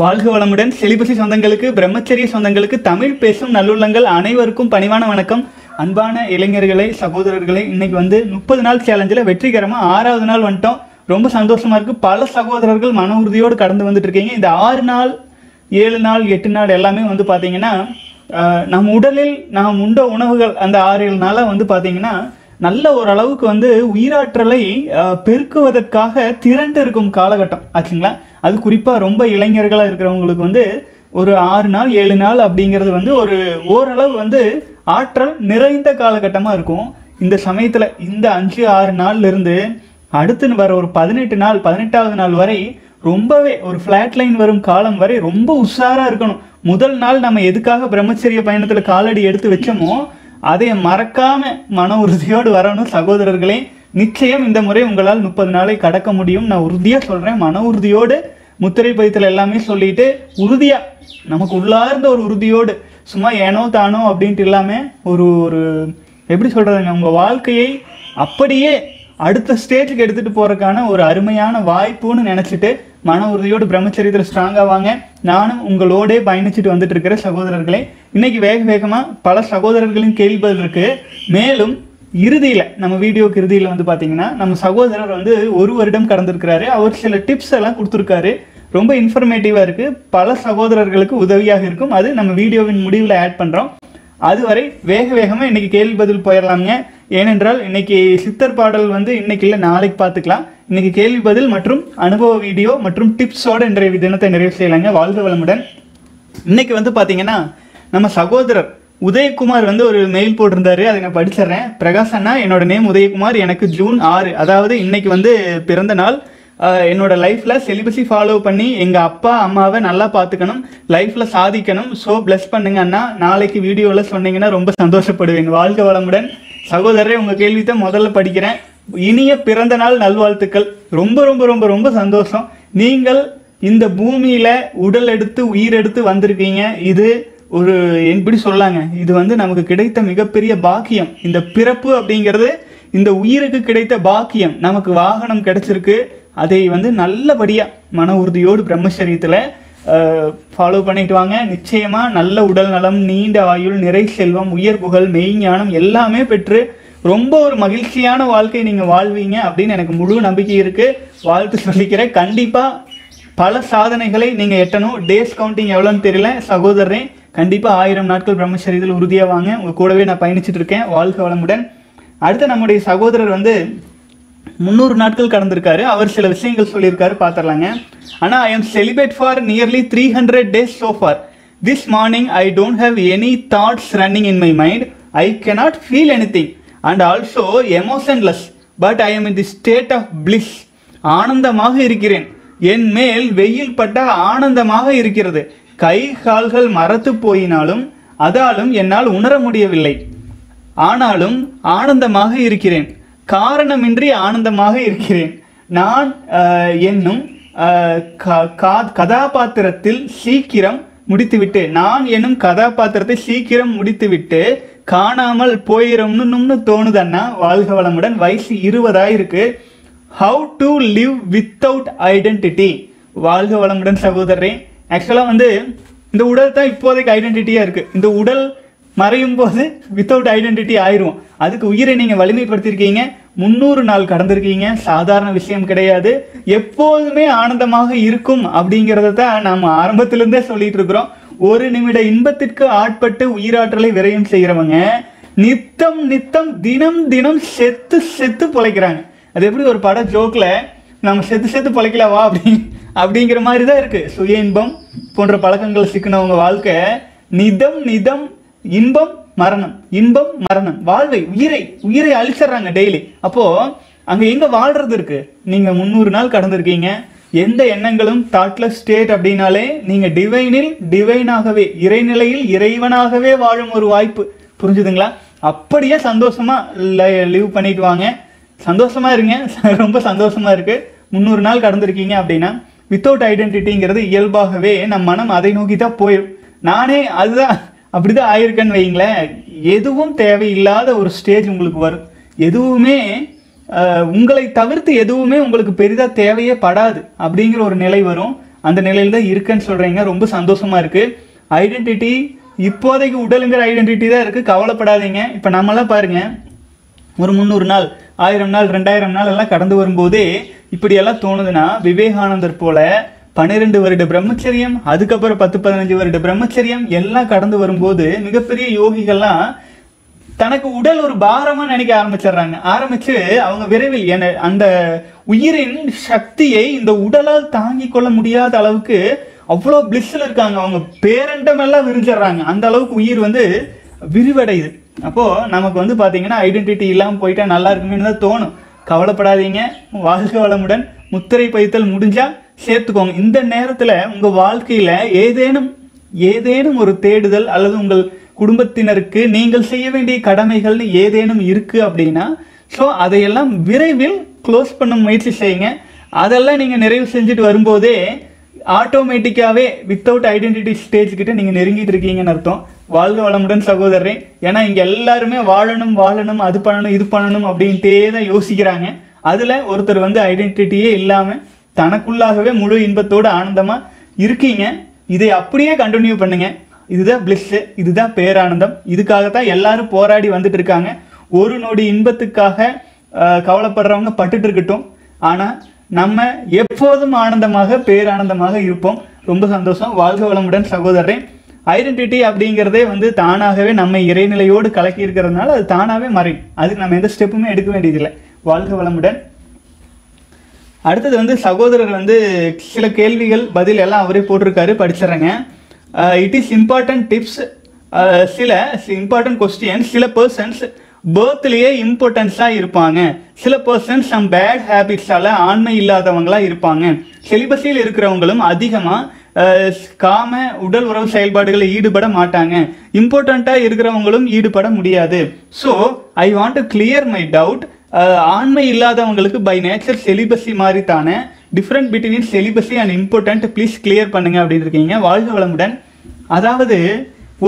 வாழ்க வளமுடன். செலிபசி சொந்தங்களுக்கு பிரம்மச்சரிய சொந்தங்களுக்கு தமிழ் பேசும் நல்லுள்ளங்கள் அனைவருக்கும் பணிவான வணக்கம். அன்பான இளைஞர்களை சகோதரர்களை இன்னைக்கு வந்து முப்பது நாள் சேலஞ்சில் வெற்றிகரமாக ஆறாவது நாள் வந்துட்டோம். ரொம்ப சந்தோஷமாக இருக்குது பல சகோதரர்கள் மன உறுதியோடு கடந்து வந்துட்டு இருக்கீங்க இந்த ஆறு நாள் ஏழு நாள் எட்டு நாள் எல்லாமே வந்து பார்த்தீங்கன்னா நம் உடலில் நாம் உண்ட உணவுகள் அந்த ஆறு ஏழு நாளாக வந்து பார்த்தீங்கன்னா நல்ல ஓரளவுக்கு வந்து உயிராற்றலை பெருக்குவதற்காக திரண்டு இருக்கும் காலகட்டம். ஆச்சுங்களா? அது குறிப்பாக ரொம்ப இளைஞர்களாக இருக்கிறவங்களுக்கு வந்து ஒரு ஆறு நாள் ஏழு நாள் அப்படிங்கிறது வந்து ஒரு ஓரளவு வந்து ஆற்றல் நிறைந்த காலகட்டமாக இருக்கும். இந்த சமயத்தில் இந்த அஞ்சு ஆறு நாள்ல இருந்து அடுத்து வர ஒரு பதினெட்டு நாள் பதினெட்டாவது நாள் வரை ரொம்பவே ஒரு ஃப்ளாட் லைன் வரும் காலம் வரை ரொம்ப உஷாராக இருக்கணும். முதல் நாள் நம்ம எதுக்காக பிரம்மச்சரிய பயணத்தில் காலடி எடுத்து வச்சோமோ அதை மறக்காம மன உறுதியோடு வரணும் சகோதரர்களே. நிச்சயம் இந்த முறை உங்களால் முப்பது நாளை கடக்க முடியும். நான் உறுதியாக சொல்றேன். மன உறுதியோடு முத்திரை பயத்தில் எல்லாமே சொல்லிட்டு உறுதியா நமக்கு உள்ளார்ந்த ஒரு உறுதியோடு சும்மா ஏனோ தானோ அப்படின்ட்டு இல்லாம ஒரு ஒரு எப்படி சொல்றதுங்க உங்க வாழ்க்கையை அப்படியே அடுத்த ஸ்டேஜுக்கு எடுத்துகிட்டு போகிறதுக்கான ஒரு அருமையான வாய்ப்புன்னு நினச்சிட்டு மன உறுதியோடு பிரம்மச்சரியத்தில் ஸ்ட்ராங்காக வாங்க. நானும் உங்களோடே பயணிச்சுட்டு வந்துட்டு இருக்கிற சகோதரர்களே இன்னைக்கு வேக வேகமாக பல சகோதரர்களின் கேள்விகள் இருக்குது மேலும் இறுதியில் நம்ம வீடியோக்கு இறுதியில் வந்து பார்த்தீங்கன்னா நம்ம சகோதரர் வந்து ஒரு வருடம் கடந்திருக்கிறாரு. அவர் சில டிப்ஸ் எல்லாம் கொடுத்துருக்காரு. ரொம்ப இன்ஃபர்மேட்டிவாக இருக்குது பல சகோதரர்களுக்கு உதவியாக இருக்கும். அது நம்ம வீடியோவின் முடிவில் ஆட் பண்ணுறோம் அதுவரை வேக வேகமாக இன்னைக்கு கேள்வி பதில் போயிடலாம்ங்க. ஏனென்றால் இன்னைக்கு சித்தர் பாடல் வந்து இன்னைக்கு இல்லை நாளைக்கு பார்த்துக்கலாம். இன்னைக்கு கேள்வி பதில் மற்றும் அனுபவ வீடியோ மற்றும் டிப்ஸோட இன்றைய தினத்தை நிறைவு செய்யலாங்க. வாழ்க வளமுடன். இன்னைக்கு வந்து பார்த்தீங்கன்னா நம்ம சகோதரர் உதயகுமார் வந்து ஒரு மெயில் போட்டிருந்தாரு. அதை நான் படிச்சிடுறேன். பிரகாஷ் அண்ணா என்னோட நேம் உதயகுமார் எனக்கு ஜூன் ஆறு. அதாவது இன்னைக்கு வந்து பிறந்த நாள். என்னோட லைஃப்பில் செலிபஸி ஃபாலோ பண்ணி எங்கள் அப்பா அம்மாவை நல்லா பார்த்துக்கணும். லைஃப்பில் சாதிக்கணும். ஸோ ப்ளஸ் பண்ணுங்க அண்ணா. நாளைக்கு வீடியோவில் சொன்னீங்கன்னா ரொம்ப சந்தோஷப்படுவேன் வாழ்க வளமுடன். சகோதரரே உங்கள் கேள்வி தான் முதல்ல படிக்கிறேன். இனிய பிறந்த நாள் நல்வாழ்த்துக்கள். ரொம்ப ரொம்ப ரொம்ப ரொம்ப சந்தோஷம். நீங்கள் இந்த பூமியில் உடல் எடுத்து உயிர் எடுத்து வந்திருக்கீங்க. இது ஒரு எப்படி சொல்லாங்க? இது வந்து நமக்கு கிடைத்த மிகப்பெரிய பாக்கியம். இந்த பிறப்பு அப்படிங்கிறது இந்த உயிருக்கு கிடைத்த பாக்கியம். நமக்கு வாகனம் கிடைச்சிருக்கு. அதை வந்து நல்லபடியாக மன உறுதியோடு பிரம்மச்சரியத்தில் ஃபாலோ பண்ணிட்டு வாங்க. நிச்சயமாக நல்ல உடல் நலம் நீண்ட ஆயுள் நிறை செல்வம் உயர் புகழ் மெய்ஞானம் எல்லாமே பெற்று ரொம்ப ஒரு மகிழ்ச்சியான வாழ்க்கை நீங்கள் வாழ்வீங்க அப்படின்னு எனக்கு முழு நம்பிக்கை இருக்குது வாழ்த்து சொல்லிக்கிறேன். கண்டிப்பாக பல சாதனைகளை நீங்கள் எட்டணும். டேஸ் கவுண்டிங் எவ்வளோன்னு தெரியல. சகோதரரே கண்டிப்பாக ஆயிரம் நாட்கள் பிரம்மச்சரியத்தில் உறுதியாக வாங்க. உங்கள் கூடவே நான் பயணிச்சுட்டு இருக்கேன். வாழ்க வளமுடன். அடுத்து நம்முடைய சகோதரர் வந்து முந்நூறு நாட்கள் கடந்திருக்காரு. அவர் சில விஷயங்கள் சொல்லியிருக்காரு பார்த்துடலாங்க ஆனால் I am celibate for nearly three hundred days so for this morning I don't have any thoughts running in my mind I cannot feel anything. And also emotionless but I am in the state of bliss ஆனந்தமாக இருக்கிறேன். என் மேல் வெயில் பட்ட ஆனந்தமாக இருக்கிறது. கை கால்கள் மரத்து போயினாலும் அதாலும் என்னால் உணர முடியவில்லை. ஆனாலும் ஆனந்தமாக இருக்கிறேன். காரணமின்றி ஆனந்தமாக இருக்கிறேன். நான் என்னும் க- கா- கதாபாத்திரத்தில் சீக்கிரம் முடித்துவிட்டு நான் என்னும் கதாபாத்திரத்தை சீக்கிரம் முடித்துவிட்டு காணாமல் போயிடும்னு தோணுதன்னா வாழ்க வளமுடன் வயசு இருபதாயிருக்கு. How to live without identity வாழ்க வளமுடன் சகோதரரே. ஆக்சுவலாக வந்து இந்த உடல் தான் இப்போதைக்கு ஐடென்டிட்டியாக இருக்குது இந்த உடல் மறையும் போது வித்தவுட் ஐடென்டிட்டி ஆயிரும் அதுக்கு உயிரை நீங்க வலிமைப்படுத்தியிருக்கீங்க. முந்நூறு நாள் கடந்திருக்கீங்க. சாதாரண விஷயம் கிடையாது. எப்போதுமே ஆனந்தமாக இருக்கும் அப்படிங்கிறத தான் நாம ஆரம்பத்திலிருந்தே சொல்லிட்டு இருக்கிறோம். ஒரு நிமிட இன்பத்திற்கு ஆட்பட்டு உயிராற்றலை விரயம் செய்கிறவங்க நித்தம் நித்தம் தினம் தினம் செத்து செத்து பொழைக்கிறாங்க. அது எப்படி ஒரு பட ஜோக்ல நம்ம செத்து செத்து பொழைக்கலவா அப்படி அப்படிங்கிற மாதிரி தான் இருக்கு. சுய இன்பம் போன்ற பழக்கங்கள் சிக்கினவங்க வாழ்க்கை நிதம் நிதம் இன்பம் மரணம். இன்பம் மரணம். வாழ்வை உயிரை உயிரை அழிச்சிடுறாங்க டெய்லி அப்போ அங்க எங்க வாழ்றது இருக்கு? நீங்க முந்நூறு நாள் கடந்திருக்கீங்க. எந்த எண்ணங்களும் தாட்லெஸ் ஸ்டேட் அப்படின்னாலே நீங்க டிவைனில் டிவைனாகவே இறைநிலையில் இறைவனாகவே வாழும் ஒரு வாய்ப்பு. புரிஞ்சுதுங்களா? அப்படியே சந்தோஷமா லீவ் பண்ணிட்டு வாங்க. சந்தோஷமா இருங்க. ரொம்ப சந்தோஷமா இருக்கு. முந்நூறு நாள் கடந்திருக்கீங்க அப்படின்னா வித்தவுட் ஐடென்டிட்டிங்கிறது இயல்பாகவே நம் மனம் அதை நோக்கி தான் போயிடும். நானே அதுதான் அப்படிதான் ஆயிருக்கேன்னு வைங்களேன் எதுவும் தேவையில்லாத ஒரு ஸ்டேஜ் உங்களுக்கு வரும். எதுவுமே உங்களை தவிர்த்து எதுவுமே உங்களுக்கு பெரிதாக தேவையே படாது அப்படிங்கிற ஒரு நிலை வரும். அந்த நிலையில் தான் இருக்குன்னு சொல்கிறீங்க ரொம்ப சந்தோஷமாக இருக்குது ஐடென்டிட்டி இப்போதைக்கு உடலுங்கிற ஐடென்டிட்டி தான் இருக்குது கவலைப்படாதீங்க. இப்போ நம்மளாம் பாருங்கள் ஒரு முந்நூறு நாள் ஆயிரம் நாள் ரெண்டாயிரம் நாள் எல்லாம் கடந்து வரும்போதே இப்படியெல்லாம் தோணுதுன்னா விவேகானந்தர் போல பன்னிரெண்டு வருட பிரம்மச்சரியம் அதுக்கப்புறம் பத்து பதினஞ்சு வருட பிரம்மச்சரியம் எல்லாம் கடந்து வரும்போது மிகப்பெரிய யோகிகள்லாம் தனக்கு உடல் ஒரு பாரமா நினைக்க ஆரம்பிச்சிடுறாங்க. ஆரம்பிச்சு அவங்க விரைவில் என அந்த உயிரின் சக்தியை இந்த உடலால் தாங்கி கொள்ள முடியாத அளவுக்கு அவ்வளோ பிளிஸ்ல இருக்காங்க. அவங்க பேரண்டம் எல்லாம் விரிஞ்சிடுறாங்க. அந்த அளவுக்கு உயிர் வந்து விரிவடையுது. அப்போ நமக்கு வந்து பாத்தீங்கன்னா ஐடென்டிட்டி இல்லாம போயிட்டா நல்லா இருக்குமேனு தான் தோணும். கவலைப்படாதீங்க. வாழ்க வளமுடன். முத்திரை பைத்தல் முடிஞ்சா சேர்த்துக்கோங்க. இந்த நேரத்தில் உங்கள் வாழ்க்கையில் ஏதேனும் ஏதேனும் ஒரு தேடுதல் அல்லது உங்கள் குடும்பத்தினருக்கு நீங்கள் செய்ய வேண்டிய கடமைகள்னு ஏதேனும் இருக்குது அப்படின்னா ஸோ அதையெல்லாம் விரைவில் க்ளோஸ் பண்ண முயற்சி செய்யுங்க. அதெல்லாம் நீங்கள் நிறைவு செஞ்சுட்டு வரும்போதே ஆட்டோமேட்டிக்காகவே வித்தவுட் ஐடென்டிட்டி ஸ்டேஜ் கிட்ட நீங்கள் நெருங்கிட்டு இருக்கீங்கன்னு அர்த்தம். வாழ்க வளமுடன் சகோதரரே. ஏன்னா இங்கே எல்லாருமே வாழணும் வாழணும் அது பண்ணணும் இது பண்ணணும் அப்படின்ட்டே தான் யோசிக்கிறாங்க. அதில் ஒருத்தர் வந்து ஐடென்டிட்டியே இல்லாமல் தனக்குள்ளாகவே முழு இன்பத்தோடு ஆனந்தமாக இருக்கீங்க. இதை அப்படியே கண்டினியூ பண்ணுங்க. இதுதான் பிளிஸ்ஸு இதுதான் பேரானந்தம். இதுக்காகத்தான் எல்லாரும் போராடி வந்துட்டு இருக்காங்க ஒரு நொடி இன்பத்துக்காக கவலைப்படுறவங்க பட்டுட்டு இருக்கட்டும் ஆனால் நம்ம எப்போதும் ஆனந்தமாக பேரானந்தமாக இருப்போம். ரொம்ப சந்தோஷம். வாழ்க வளமுடன் சகோதரன் ஐடென்டிட்டி அப்படிங்கிறதே வந்து தானாகவே நம்ம இறைநிலையோடு கலக்கி இருக்கிறதுனால அது தானாகவே மறையும் அதுக்கு நம்ம எந்த ஸ்டெப்புமே எடுக்க வேண்டியதில்லை. வாழ்க வளமுடன். அடுத்தது வந்து சகோதரர் வந்து சில கேள்விகள் பதில் எல்லாம் அவரே போட்டிருக்காரு படிச்சிடறேங்க. இட் இஸ் இம்பார்ட்டன்ட் டிப்ஸ் சில இம்பார்ட்டன்ட் கொஸ்டின் சில பர்சன்ஸ் பேர்த்லேயே இம்பார்ட்டன்ஸாக இருப்பாங்க. சில பர்சன்ஸ் சம் பேட் ஹேபிட்ஸால் ஆண்மை இல்லாதவங்களாக இருப்பாங்க. செலிபஸில் இருக்கிறவங்களும் அதிகமாக காம உடல் உறவு செயல்பாடுகளில் ஈடுபட மாட்டாங்க. இம்பார்ட்டண்ட்டாக இருக்கிறவங்களும் ஈடுபட முடியாது. So I want to clear my doubt ஆண்மை இல்லாதவங்களுக்கு பை நேச்சர் செலிபஸி மாதிரி தானே different between celibacy and important please clear பண்ணுங்க அப்படின்னு இருக்கீங்க. வாழ்க வளமுடன். அதாவது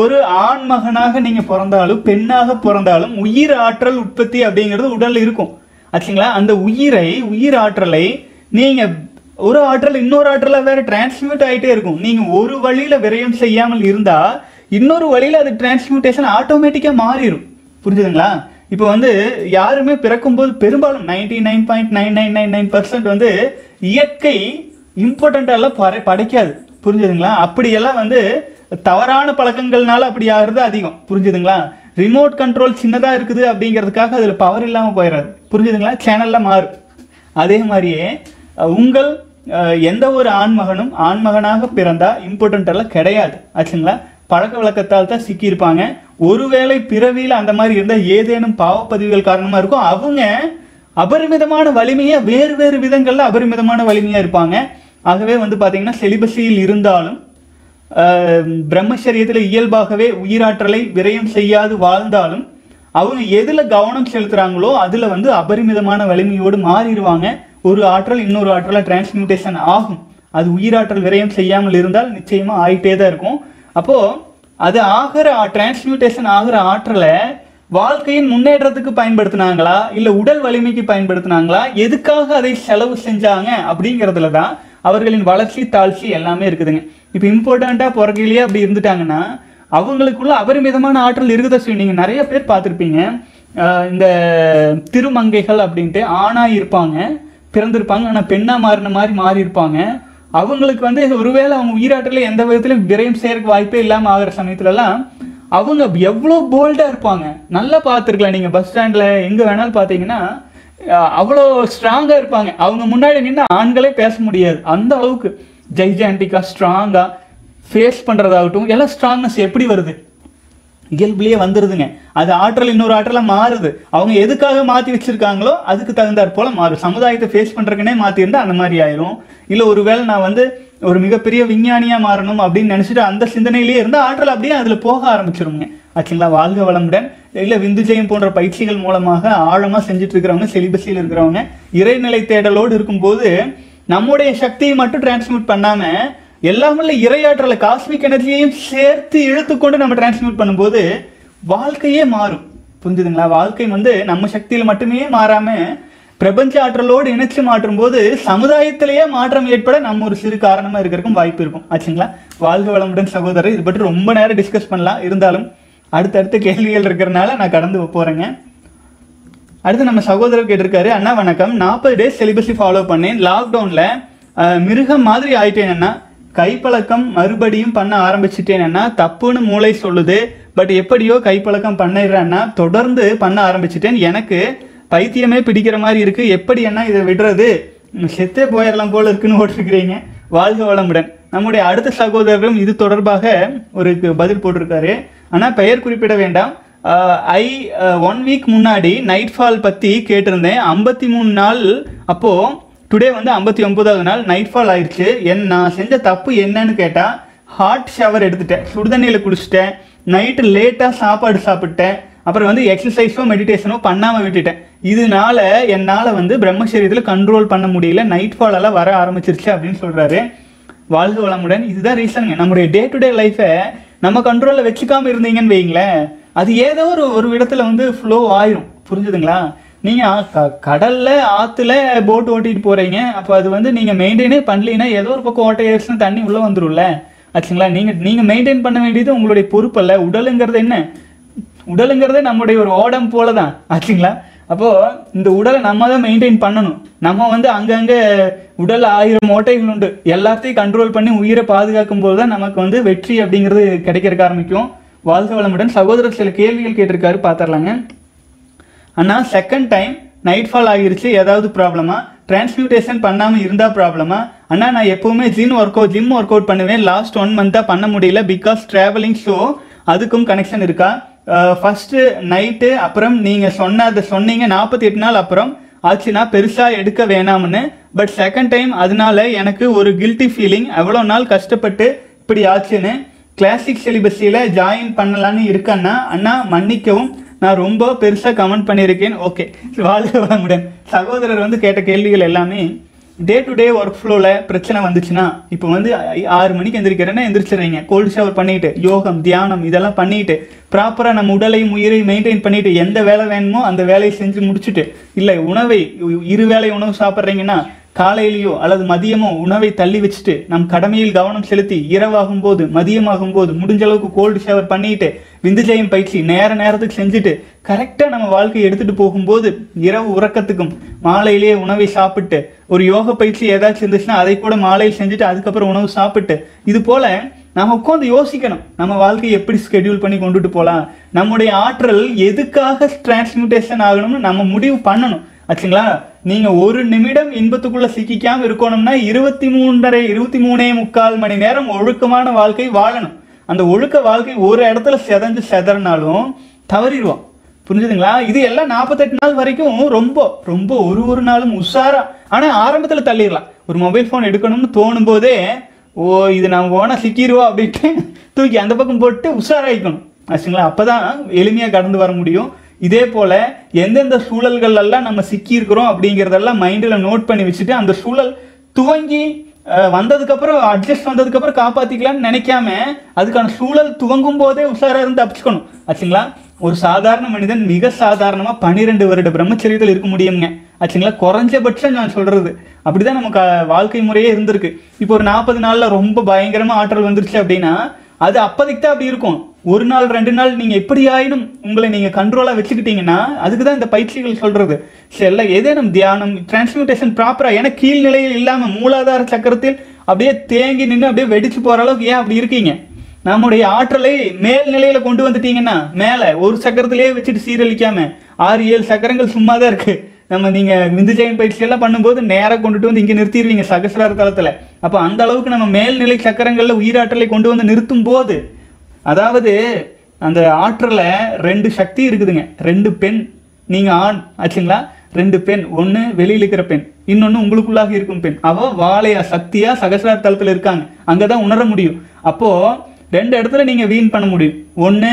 ஒரு ஆண் மகனாக நீங்கள் பிறந்தாலும் பெண்ணாக பிறந்தாலும் உயிர் ஆற்றல் உற்பத்தி அப்படிங்கிறது உடல் இருக்கும். ஆச்சுங்களா? அந்த உயிரை உயிர் ஆற்றலை நீங்கள் ஒரு ஆற்றல் இன்னொரு ஆற்றலாக வேறு டிரான்ஸ்மியூட் ஆகிட்டே இருக்கும். நீங்கள் ஒரு வழியில் விரயம் செய்யாமல் இருந்தால் இன்னொரு வழியில் அது டிரான்ஸ்மியூட்டேஷன் ஆட்டோமேட்டிக்காக மாறிடும் புரிஞ்சுதுங்களா? இப்போ வந்து யாருமே பிறக்கும்போது பெரும்பாலும் ninety nine point nine nine nine nine percent வந்து இயற்கை இம்பார்ட்டண்ட்டாலாம் படை படைக்காது. புரிஞ்சுதுங்களா? அப்படியெல்லாம் வந்து தவறான பழக்கங்கள்னால அப்படி ஆகுறது அதிகம். புரிஞ்சுதுங்களா? ரிமோட் கண்ட்ரோல் சின்னதாக இருக்குது அப்படிங்கிறதுக்காக அதில் பவர் இல்லாமல் போயிடாது புரிஞ்சுதுங்களா? சேனலில் மாறும். அதே மாதிரியே உங்கள் எந்த ஒரு ஆண்மகனும் ஆண்மகனாக பிறந்தால் இம்பார்ட்டன்ட் எல்லாம் கிடையாது. ஆச்சுங்களா? பழக்க வழக்கத்தால் தான் சிக்கியிருப்பாங்க. ஒருவேளை பிறவியில் அந்த மாதிரி இருந்தால் ஏதேனும் பாவப்பதிவுகள் காரணமாக இருக்கும். அவங்க அபரிமிதமான வலிமையை வேறு வேறு விதங்களில் அபரிமிதமான வலிமையாக இருப்பாங்க. ஆகவே வந்து பார்த்திங்கன்னா செலிபஸியில் இருந்தாலும் பிரம்மச்சரியத்தில் இயல்பாகவே உயிராற்றலை விரயம் செய்யாது வாழ்ந்தாலும் அவங்க எதில் கவனம் செலுத்துகிறாங்களோ அதில் வந்து அபரிமிதமான வலிமையோடு மாறிடுவாங்க. ஒரு ஆற்றல் இன்னொரு ஆற்றலாக டிரான்ஸ்மியூட்டேஷன் ஆகும். அது உயிராற்றல் விரயம் செய்யாமல் இருந்தால் நிச்சயமாக ஆயிட்டே தான் இருக்கும். அப்போது அது ஆகிற டிரான்ஸ்மியூட்டேஷன் ஆகிற ஆற்றலை வாழ்க்கையின் முன்னேற்றத்துக்கு பயன்படுத்தினாங்களா? இல்லை உடல் வலிமைக்கு பயன்படுத்தினாங்களா? எதுக்காக அதை செலவு செஞ்சாங்க? அப்படிங்கிறதுல தான் அவர்களின் வளர்ச்சி தாழ்ச்சி எல்லாமே இருக்குதுங்க. இப்போ இம்பார்ட்டண்ட்டாக பிறகையிலேயே அப்படி இருந்துட்டாங்கன்னா அவங்களுக்குள்ள அபரிமிதமான ஆற்றல் இருக்குதா சொல்லி நீங்கள் நிறைய பேர் பார்த்துருப்பீங்க. இந்த திருமங்கைகள் அப்படின்ட்டு ஆணாக இருப்பாங்க பிறந்திருப்பாங்க ஆனால் பெண்ணாக மாறின மாதிரி மாறி இருப்பாங்க அவங்களுக்கு வந்து ஒருவேளை அவங்க உயிராட்டில் எந்த விதத்துலையும் விரயம் செய்யறதுக்கு வாய்ப்பே இல்லாமல் ஆகிற சமயத்துலலாம் அவங்க எவ்வளோ போல்டாக இருப்பாங்க. நல்லா பார்த்துருக்கலாம். நீங்கள் பஸ் ஸ்டாண்டில் எங்கே வேணாலும் பார்த்தீங்கன்னா அவ்வளோ ஸ்ட்ராங்காக இருப்பாங்க. அவங்க முன்னாடி நின்று ஆண்களே பேச முடியாது. அந்த அளவுக்கு. ஜெய்ஜாண்டிக்காக ஸ்ட்ராங்காக ஃபேஸ் பண்ணுறதாகட்டும் எல்லாம் ஸ்ட்ராங்னஸ் எப்படி வருது? இயல்புலேயே வந்துருதுங்க. அது ஆற்றல் இன்னொரு ஆற்றலாக மாறுது. அவங்க எதுக்காக மாற்றி வச்சுருக்காங்களோ அதுக்கு தகுந்தாற் போல் மாறும். சமுதாயத்தை ஃபேஸ் பண்ணுறதுக்குனே மாத்தி அந்த மாதிரி ஆயிரும். இல்லை ஒருவேளை நான் வந்து ஒரு மிகப்பெரிய விஞ்ஞானியாக மாறணும் அப்படின்னு நினச்சிட்டு அந்த சிந்தனையிலேயே இருந்தால் ஆற்றல் அப்படியே அதில் போக ஆரம்பிச்சிருங்க ஆச்சுங்களா? வாழ்க வளமுடன். இல்லை விந்துஜயம் போன்ற பயிற்சிகள் மூலமாக ஆழமாக செஞ்சுட்டு இருக்கிறவங்க செலிபஸியில் இருக்கிறவங்க இறைநிலை தேடலோடு இருக்கும்போது நம்முடைய சக்தியை மட்டும் டிரான்ஸ்மிட் பண்ணாமல் எல்லாமே இறையாற்றல காஸ்மிக் எனர்ஜியையும் சேர்த்து இழுத்துக்கொண்டு நம்ம டிரான்ஸ்மிட் பண்ணும்போது வாழ்க்கையே மாறும். புரிஞ்சுதுங்களா? வாழ்க்கை வந்து நம்ம சக்தியில் மட்டுமே மாறாம பிரபஞ்ச ஆற்றலோடு இணைச்சு மாற்றும் போது சமுதாயத்திலேயே மாற்றம் ஏற்பட நம்ம ஒரு சிறு காரணமா இருக்கிறதுக்கும் வாய்ப்பு இருக்கும். ஆச்சுங்களா? வாழ்க வளமுடன் சகோதரர். இது பற்றி ரொம்ப நேரம் டிஸ்கஸ் பண்ணலாம். இருந்தாலும் அடுத்தடுத்த கேள்விகள் இருக்கிறனால நான் கடந்து போறேங்க. அடுத்து நம்ம சகோதரர் கேட்டிருக்காரு அண்ணா வணக்கம். நாற்பது டேஸ் சிலிபஸை ஃபாலோ பண்ணேன். லாக்டவுன்ல மிருகம் மாதிரி ஆயிட்டேன் அண்ணா. கைப்பழக்கம் மறுபடியும் பண்ண ஆரம்பிச்சிட்டேன்னா தப்புன்னு மூளை சொல்லுது. பட் எப்படியோ கைப்பழக்கம் பண்ணிடுறேன்னா தொடர்ந்து பண்ண ஆரம்பிச்சிட்டேன். எனக்கு பைத்தியமே பிடிக்கிற மாதிரி இருக்கு. எப்படி அண்ணா இதை விடுறது? செத்தே போயிடலாம் போல இருக்குன்னு ஓட்டிருக்கிறீங்க வாழ்க வளமுடன். நம்முடைய அடுத்த சகோதரரும் இது தொடர்பாக ஒரு பதில் போட்டிருக்காரு. ஆனால் பெயர் குறிப்பிட வேண்டாம். ஐ ஒன் வீக் முன்னாடி நைட் ஃபால் பற்றி கேட்டிருந்தேன். ஐம்பத்தி மூணு நாள் அப்போது டுடே வந்து ஐம்பத்தி ஒன்பதாவது நாள் நைட் ஃபால் ஆயிடுச்சு. என் நான் செஞ்ச தப்பு என்னன்னு கேட்டால் ஹாட் ஷவர் எடுத்துட்டேன். சுடுதண்ணியில் குடிச்சிட்டேன் நைட்டு லேட்டாக சாப்பாடு சாப்பிட்டேன். அப்புறம் வந்து எக்ஸசைஸோ மெடிடேஷனோ பண்ணாமல் விட்டுட்டேன். இதனால என்னால் வந்து பிரம்மச்சரியத்தில் கண்ட்ரோல் பண்ண முடியல. நைட் ஃபாலெல்லாம் வர ஆரம்பிச்சிருச்சு அப்படின்னு சொல்கிறாரு வாழ்க வளமுடன். இதுதான் ரீசனுங்க நம்முடைய டே டு டே லைஃபை நம்ம கண்ட்ரோலில் வச்சுக்காமல் இருந்தீங்கன்னு வைங்களேன் அது ஏதோ ஒரு ஒரு இடத்துல வந்து ஃப்ளோ ஆயிரும். புரிஞ்சுதுங்களா? நீங்கள் க கடலில் ஆற்றுல போட் ஓட்டிகிட்டு போகிறீங்க அப்போ அது வந்து நீங்கள் மெயின்டைனே பண்ணலீங்கன்னா ஏதோ ஒரு பக்கம் ஓட்டையாச்சுன்னா தண்ணி உள்ளே வந்துடும்ல ஆச்சுங்களா? நீங்கள் நீங்கள் மெயின்டைன் பண்ண வேண்டியது உங்களுடைய பொறுப்பல்ல உடலுங்கிறது என்ன? உடலுங்கிறதே நம்முடைய ஒரு ஓடம் போல தான் ஆச்சுங்களா? அப்போது இந்த உடலை நம்ம தான் மெயின்டைன் பண்ணணும். நம்ம வந்து அங்கங்கே உடல் ஆயிரம் ஓட்டைகள் உண்டு. எல்லாத்தையும் கண்ட்ரோல் பண்ணி உயிரை பாதுகாக்கும் போது தான் நமக்கு வந்து வெற்றி அப்படிங்கிறது கிடைக்கிறதுக்கு ஆரம்பிக்கும். வாழ்க வளமுடன். சகோதரர் சில கேள்விகள் கேட்டிருக்காரு. பார்த்துடலாங்க. அண்ணா செகண்ட் டைம் நைட் ஃபால் ஆகிருச்சு. ஏதாவது ப்ராப்ளமா டிரான்ஸ்மியூட்டேஷன் பண்ணாமல் இருந்தால் ப்ராப்ளமா அண்ணா நான் எப்போவுமே gym work out gym work out பண்ணுவேன் லாஸ்ட் ஒன் மந்த்தாக பண்ண முடியல பிகாஸ் ட்ராவலிங் ஷோ அதுக்கும் கனெக்ஷன் இருக்கா? ஃபஸ்ட்டு நைட்டு அப்புறம் நீங்கள் சொன்ன அதை சொன்னீங்க. நாற்பத்தி எட்டு நாள் அப்புறம் ஆச்சுன்னா பெருசாக எடுக்க வேணாம்னு. பட் செகண்ட் டைம் அதனால எனக்கு ஒரு கில்ட்டி ஃபீலிங் எவ்வளோ நாள் கஷ்டப்பட்டு இப்படி ஆச்சுன்னு. கிளாசிக் சிலிபஸில் ஜாயின் பண்ணலான்னு இருக்கேன்னா அண்ணா மன்னிக்கவும். நான் ரொம்ப பெருசாக கமெண்ட் பண்ணியிருக்கேன். ஓகே வாழ்க வளமுடன். சகோதரர் வந்து கேட்ட கேள்விகள் எல்லாமே டே டு டே ஒர்க் ஃப்ளோவில் பிரச்சனை வந்துச்சுன்னா இப்போ வந்து ஆறு மணிக்கு எந்திரிக்கிறேன்னா எந்திரிச்சிடுறீங்க. கோல்டு ஷவர் பண்ணிட்டு யோகம் தியானம் இதெல்லாம் பண்ணிட்டு ப்ராப்பராக நம்ம உடலையும் உயிரையும் மெயின்டைன் பண்ணிட்டு எந்த வேலை வேணுமோ அந்த வேலையை செஞ்சு முடிச்சுட்டு இல்லை உணவை இரு வேலை உணவு சாப்பிட்றீங்கன்னா காலையிலையோ அல்லது மதியமோ உணவை தள்ளி வச்சுட்டு நம் கடமையில் கவனம் செலுத்தி இரவாகும் போது மதியமாகும் போது முடிஞ்ச அளவுக்கு கோல்டு ஷவர் பண்ணிட்டு விந்துஜயம் பயிற்சி நேர நேரத்துக்கு செஞ்சுட்டு கரெக்டாக நம்ம வாழ்க்கையை எடுத்துகிட்டு போகும்போது இரவு உறக்கத்துக்கும் மாலையிலேயே உணவை சாப்பிட்டு ஒரு யோக பயிற்சி ஏதாச்சும் இருந்துச்சுன்னா அதை கூட மாலையில் செஞ்சுட்டு அதுக்கப்புறம் உணவு சாப்பிட்டு இது போல் நம்ம உட்காந்து யோசிக்கணும். நம்ம வாழ்க்கையை எப்படி ஸ்கெடியூல் பண்ணி கொண்டுட்டு போகலாம்? நம்முடைய ஆற்றல் எதுக்காக டிரான்ஸ்மியூட்டேஷன் ஆகணும்னு நம்ம முடிவு பண்ணணும். ஆச்சுங்களா? நீங்கள் ஒரு நிமிடம் இன்பத்துக்குள்ளே சிக்கிக்காமல் இருக்கணும்னா இருபத்தி மூன்றரை இருபத்தி மூணே முக்கால் மணி நேரம் ஒழுக்கமான வாழ்க்கை வாழணும். அந்த ஒழுக்க வாழ்க்கை ஒரு இடத்துல செதஞ்சு செதறினாலும் தவறிடுவோம் புரிஞ்சுதுங்களா? இது எல்லாம் நாற்பத்தெட்டு நாள் வரைக்கும் ரொம்ப ரொம்ப ஒரு ஒரு நாளும் உஷாரா ஆனால் ஆரம்பத்தில் தள்ளிடலாம். ஒரு மொபைல் ஃபோன் எடுக்கணும்னு தோணும் போதே ஓ இது நான் போனா சிக்கிடுவோம் அப்படின்ட்டு தூக்கி அந்த பக்கம் போட்டு உஷாராயிக்கணும். ஆச்சுங்களா? அப்பதான் எளிமையாக கடந்து வர முடியும். இதே போல் எந்தெந்த சூழல்கள் எல்லாம் நம்ம சிக்கியிருக்கிறோம் அப்படிங்கிறதெல்லாம் மைண்டில் நோட் பண்ணி வச்சுட்டு அந்த சூழல் துவங்கி வந்ததுக்கப்புறம் அட்ஜஸ்ட் வந்ததுக்கப்புறம் காப்பாற்றிக்கலாம்னு நினைக்காம அதுக்கான சூழல் துவங்கும் போதே உஷாராக இருந்து தப்பிச்சுக்கணும். ஆச்சுங்களா? ஒரு சாதாரண மனிதன் மிக சாதாரணமாக பன்னிரெண்டு வருட பிரம்மச்சரியத்தில் இருக்க முடியுங்க ஆச்சுங்களா? குறைஞ்சபட்சம் நான் சொல்றது. அப்படிதான் நமக்கு வாழ்க்கை முறையே இருந்திருக்கு. இப்போ ஒரு நாற்பது நாளில் ரொம்ப பயங்கரமாக ஆற்றல் வந்துருச்சு அப்படின்னா அது அப்போதைக்கு தான் அப்படி இருக்கும். ஒரு நாள் ரெண்டு நாள் நீங்கள் எப்படி ஆயினும் உங்களை நீங்கள் கண்ட்ரோலாக வச்சுக்கிட்டீங்கன்னா அதுக்கு தான் இந்த பயிற்சிகள் சொல்கிறது செல்ல ஏதேனும் தியானம் டிரான்ஸ்மியூட்டேஷன் ப்ராப்பராக ஏன்னா கீழ்நிலையில் இல்லாமல் மூலாதார சக்கரத்தில் அப்படியே தேங்கி நின்று அப்படியே வெடிச்சு போகிற அளவுக்கு ஏன் அப்படி இருக்கீங்க? நம்முடைய ஆற்றலை மேல்நிலையில் கொண்டு வந்துட்டீங்கன்னா மேலே ஒரு சக்கரத்திலேயே வச்சுட்டு சீரழிக்காம ஆறு ஏழு சக்கரங்கள் சும்மா தான் இருக்குது நம்ம நீங்கள் விந்துஜயம் பயிற்சியெல்லாம் பண்ணும்போது நேராக கொண்டுட்டு வந்து இங்கே நிறுத்திடுவீங்க சகசிரார தளத்தில். அப்போ அந்த அளவுக்கு நம்ம மேல்நிலை சக்கரங்களில் உயிராற்றலை கொண்டு வந்து நிறுத்தும் போது அதாவது அந்த ஆற்றில் ரெண்டு சக்தி இருக்குதுங்க. ரெண்டு பெண் நீங்கள் ஆண் ஆச்சுங்களா? ரெண்டு பெண் ஒன்று வெளியில் இருக்கிற பெண் இன்னொன்று உங்களுக்குள்ளாக இருக்கும் பெண். அவள் வாழையா சக்தியாக சகசிரார் தளத்தில் இருக்காங்க. அங்கே தான் உணர முடியும். அப்போது ரெண்டு இடத்துல நீங்கள் வீண் பண்ண முடியும். ஒன்று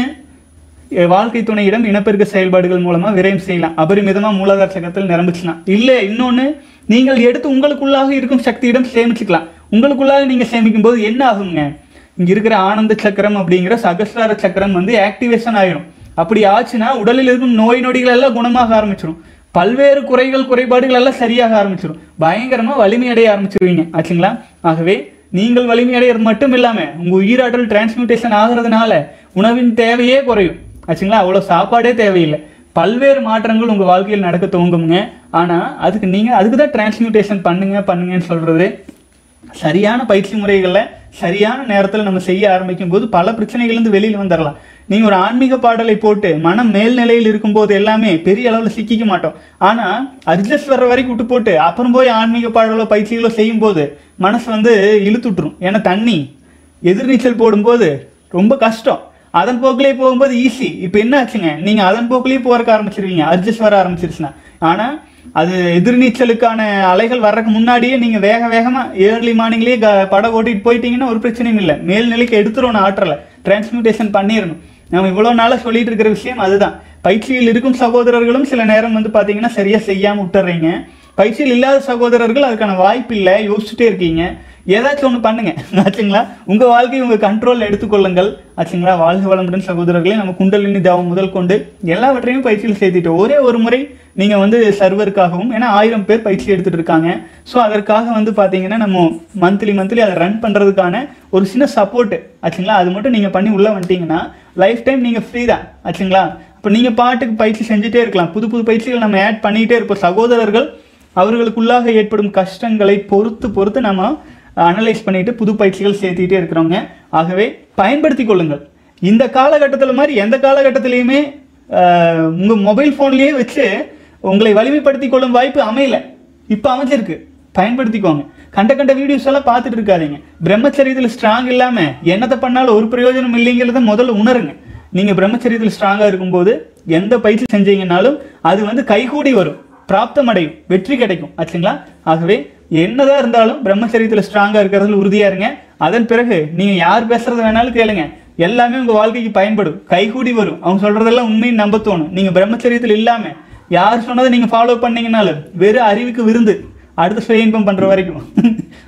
வாழ்க்கை துணையிடம் இனப்பெருக்க செயல்பாடுகள் மூலமாக விரயம் செய்யலாம். அபரிமிதமாக மூலாதார சக்கரத்தில் நிரம்பிச்சுனா. இல்லை இன்னொன்று நீங்கள் எடுத்து உங்களுக்குள்ளாக இருக்கும் சக்தியிடம் சேமிச்சுக்கலாம். உங்களுக்குள்ளாக நீங்கள் சேமிக்கும் போது என்ன ஆகுங்க? இங்கே இருக்கிற ஆனந்த சக்கரம் அப்படிங்கிற சகசிரார சக்கரம் வந்து ஆக்டிவேஷன் ஆயிரும். அப்படி ஆச்சுன்னா உடலில் இருக்கும் நோய் நொடிகள் எல்லாம் குணமாக ஆரம்பிச்சிடும் பல்வேறு குறைகள் குறைபாடுகள் எல்லாம் சரியாக ஆரம்பிச்சிடும் பயங்கரமாக வலிமையடைய ஆரம்பிச்சிருவீங்க. ஆச்சுங்களா? ஆகவே நீங்கள் வலிமையடைகிறது மட்டும் இல்லாமல் உங்கள் உயிராற்றல் டிரான்ஸ்மியூட்டேஷன் ஆகிறதுனால உணவின் தேவையே குறையும். ஆச்சுங்களா? அவ்வளோ சாப்பாடே தேவையில்லை. பல்வேறு மாற்றங்கள் உங்கள் வாழ்க்கையில் நடக்க துவங்குங்க. ஆனால் அதுக்கு நீங்கள் அதுக்கு தான் டிரான்ஸ்மியூட்டேஷன் பண்ணுங்க பண்ணுங்கன்னு சொல்கிறது சரியான பயிற்சி முறைகளை சரியான நேரத்தில் நம்ம செய்ய ஆரம்பிக்கும் போது பல பிரச்சனைகள்லேருந்து வெளியில் வந்துடலாம் நீங்கள் ஒரு ஆன்மீக பாடலை போட்டு மனம் மேல்நிலையில் இருக்கும்போது எல்லாமே பெரிய அளவில் சிக்கிக்க மாட்டோம். ஆனால் அட்ஜஸ்ட் வர்ற வரைக்கும் விட்டு போட்டு அப்புறம் போய் ஆன்மீக பாடலோ பயிற்சிகளோ செய்யும்போது மனசு வந்து இழுத்துட்ரும் ஏன்னா தண்ணி எதிர்நீச்சல் போடும்போது ரொம்ப கஷ்டம். அதன் போக்கிலே போகும்போது ஈஸி இப்போ என்ன ஆச்சுங்க நீங்கள் அதன் போக்கிலேயே போகிறக்க ஆரம்பிச்சிருவீங்க. அட்ஜஸ்ட் வர ஆரம்பிச்சிருச்சுன்னா. ஆனால் அது எதிர்நீச்சலுக்கான அலைகள் வர்றதுக்கு முன்னாடியே நீங்கள் வேக வேகமாக ஏர்லி க படம் ஓட்டிகிட்டு போயிட்டீங்கன்னா ஒரு பிரச்சனையும் இல்லை. மேல்நிலைக்கு எடுத்துடணும் ஆற்றலை. டிரான்ஸ்மியூட்டேஷன் பண்ணிடணும் நம்ம இவ்வளோ நாளாக சொல்லிட்டு இருக்கிற விஷயம் அதுதான். பயிற்சியில் இருக்கும் சகோதரர்களும் சில நேரம் வந்து பார்த்தீங்கன்னா சரியாக செய்யாமல் விட்டுறீங்க. பயிற்சியில் இல்லாத சகோதரர்கள் அதுக்கான வாய்ப்பு இல்லை. யோசிச்சுட்டே இருக்கீங்க. ஏதாச்சும் ஒன்று பண்ணுங்க. ஆச்சுங்களா? உங்கள் வாழ்க்கையை உங்கள் கண்ட்ரோலில் எடுத்துக்கொள்ளுங்கள் ஆச்சுங்களா? வாழ்க வளமுடன் சகோதரர்களே நம்ம குண்டலினி தாவம் முதல் கொண்டு எல்லாவற்றையும் பயிற்சியில் சேர்த்திட்டோம். ஒரே ஒரு முறை நீங்க வந்து சர்வருக்காகவும் ஏன்னா ஆயிரம் பேர் பயிற்சி எடுத்துட்டு இருக்காங்க. ஸோ அதற்காக வந்து பாத்தீங்கன்னா நம்ம மந்த்லி மந்த்லி அதை ரன் பண்றதுக்கான ஒரு சின்ன சப்போர்ட்டு ஆச்சுங்களா? அது மட்டும் நீங்க பண்ணி உள்ள வந்துட்டீங்கன்னா லைஃப் டைம் நீங்க ஃப்ரீ தான் ஆச்சுங்களா? இப்போ நீங்க பாட்டுக்கு பயிற்சி செஞ்சுட்டே இருக்கலாம். புது புது பயிற்சிகள் நம்ம ஆட் பண்ணிட்டே இருப்போம். சகோதரர்கள் அவர்களுக்குள்ளாக ஏற்படும் கஷ்டங்களை பொறுத்து பொறுத்து நம்ம அனலைஸ் பண்ணிட்டு புது பயிற்சிகள் சேர்த்துக்கிட்டே இருக்கிறோங்க ஆகவே பயன்படுத்தி கொள்ளுங்கள். இந்த காலகட்டத்தில் மாதிரி எந்த காலகட்டத்திலையுமே உங்கள் மொபைல் ஃபோன்லேயே வச்சு உங்களை வலிமைப்படுத்திக் கொள்ளும் வாய்ப்பு அமையல. இப்போ அமைஞ்சிருக்கு. பயன்படுத்திக்கோங்க. கண்ட கண்ட வீடியோஸ் எல்லாம் பார்த்துட்டு இருக்காதீங்க. பிரம்மச்சரியத்தில் ஸ்ட்ராங் இல்லாமல் என்னத்தை பண்ணாலும் ஒரு பிரயோஜனம் இல்லைங்கிறத முதல்ல உணருங்க. நீங்கள் பிரம்மச்சரியத்தில் ஸ்ட்ராங்காக இருக்கும்போது எந்த பயிற்சி செஞ்சீங்கன்னாலும் அது வந்து கைகூடி வரும். பிராப்தம் அடையும் வெற்றி கிடைக்கும். ஆச்சுங்களா? ஆகவே என்னதான் இருந்தாலும் பிரம்மச்சரியத்தில் ஸ்ட்ராங்காக இருக்கிறதுல உறுதியாக இருங்க. அதன் பிறகு நீங்கள் யார் பேசுறது வேணாலும் கேளுங்க. எல்லாமே உங்கள் வாழ்க்கைக்கு பயன்படும். கைகூடி வரும். அவங்க சொல்கிறதெல்லாம் உண்மையை நம்ப தோணும். நீங்கள் பிரம்மச்சரியத்தில் இல்லாமல் யார் சொன்னதை நீங்கள் ஃபாலோ பண்ணீங்கனாலும் வெறும் அறிவுக்கு விருந்து அடுத்த சுய இன்பம் பண்ணுற வரைக்கும்.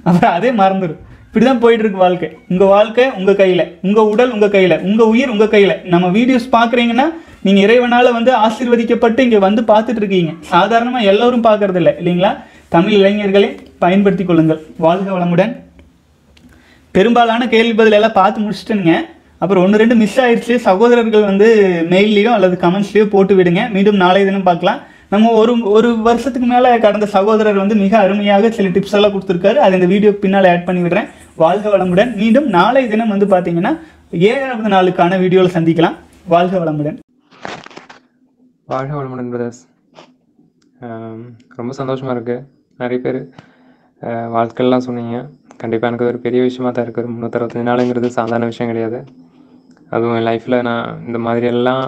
அப்புறம் அதே மறந்துடும் இப்படி தான் போயிட்டுருக்கு வாழ்க்கை. உங்கள் வாழ்க்கை உங்கள் கையில். உங்கள் உடல் உங்கள் கையில். உங்கள் உயிர் உங்கள் கையில். நம்ம வீடியோஸ் பார்க்குறீங்கன்னா நீங்கள் இறைவனால் வந்து ஆசீர்வதிக்கப்பட்டு இங்கே வந்து பார்த்துட்டு இருக்கீங்க. எல்லோரும் எல்லாரும் பார்க்கறது இல்லை இல்லைங்களா? தமிழ் இளைஞர்களை பயன்படுத்தி கொள்ளுங்கள். வாழ்க வளமுடன். பெரும்பாலான கேள்வி பதில் எல்லாம் பார்த்து முடிச்சிட்டுங்க அப்புறம் ஒன்று ரெண்டு மிஸ் ஆயிடுச்சு சகோதரர்கள் வந்து மெயில்லையோ அல்லது கமெண்ட்ஸ்லையோ போட்டு விடுங்க. மீண்டும் நாளைய தினம் பார்க்கலாம். நம்ம ஒரு ஒரு வருஷத்துக்கு மேலே கடந்த சகோதரர் வந்து மிக அருமையாக சில டிப்ஸ் எல்லாம் கொடுத்துருக்காரு. அது இந்த வீடியோ பின்னால் ஆட் பண்ணி விடுறேன். வாழ்க வளமுடன். மீண்டும் நாளைய தினம் வந்து பார்த்தீங்கன்னா ஏழாவது நாளுக்கான வீடியோவில் சந்திக்கலாம். வாழ்க வளமுடன். வாழ்க வளமுடன் பிரதர்ஸ் ரொம்ப சந்தோஷமாக இருக்குது நிறைய பேர் வாழ்க்கைலாம் சொன்னீங்க. கண்டிப்பாக எனக்கு ஒரு பெரிய விஷயமா தான் இருக்குது முந்நூற்றறுபத்தஞ்சு நாளுங்கிறது சாதாரண விஷயம் கிடையாது. அதுவும் என் லைஃப்பில் நான் இந்த மாதிரியெல்லாம்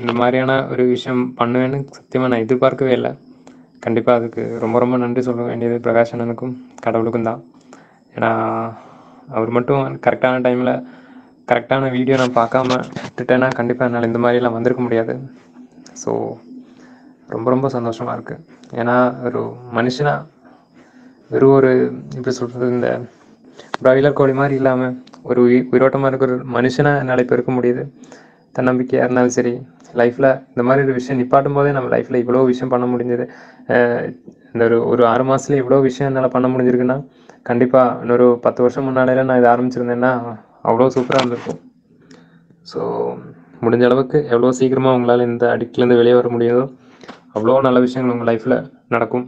இந்த மாதிரியான ஒரு விஷயம் பண்ணுவேன்னு சத்தியமாக நான் எதிர்பார்க்கவே இல்லை. கண்டிப்பாக அதுக்கு ரொம்ப ரொம்ப நன்றி சொல்ல வேண்டியது பிரகாஷ் அண்ணனுக்கும் கடவுளுக்கும் தான். ஏன்னா அவர் மட்டும் கரெக்டான டைமில் கரெக்டான வீடியோ நான் பார்க்காம விட்டுட்டேன்னா கண்டிப்பாக என்னால் இந்த மாதிரிலாம் வந்திருக்க முடியாது. ஸோ ரொம்ப ரொம்ப சந்தோஷமாக இருக்குது ஏன்னா ஒரு மனுஷனாக வெறும் ஒரு எப்படி சொல்கிறது இந்த பிராய்லர் கோழி மாதிரி இல்லாமல் ஒரு உயிர் உயிரோட்டமாக இருக்கிற ஒரு மனுஷனாக என்னால் இப்போ இருக்க முடியுது. தன்னம்பிக்கையாக இருந்தாலும் சரி லைஃப்பில் இந்த மாதிரி ஒரு விஷயம் நிப்பாட்டும் போதே நம்ம லைஃப்பில் இவ்வளோ விஷயம் பண்ண முடிஞ்சது. இந்த ஒரு ஒரு ஆறு மாதத்துல இவ்வளோ விஷயம் என்னால் பண்ண முடிஞ்சிருக்குன்னா கண்டிப்பாக இன்னொரு பத்து வருஷம் முன்னாடியில் நான் இதை ஆரம்பிச்சிருந்தேன்னா அவ்வளோ சூப்பராக இருந்திருக்கும். ஸோ முடிஞ்ச அளவுக்கு எவ்வளோ சீக்கிரமாக உங்களால் இந்த அடிக்ட்லேருந்து வெளியே வர முடியுதோ அவ்வளோ நல்ல விஷயங்கள் உங்கள் லைஃப்பில் நடக்கும்.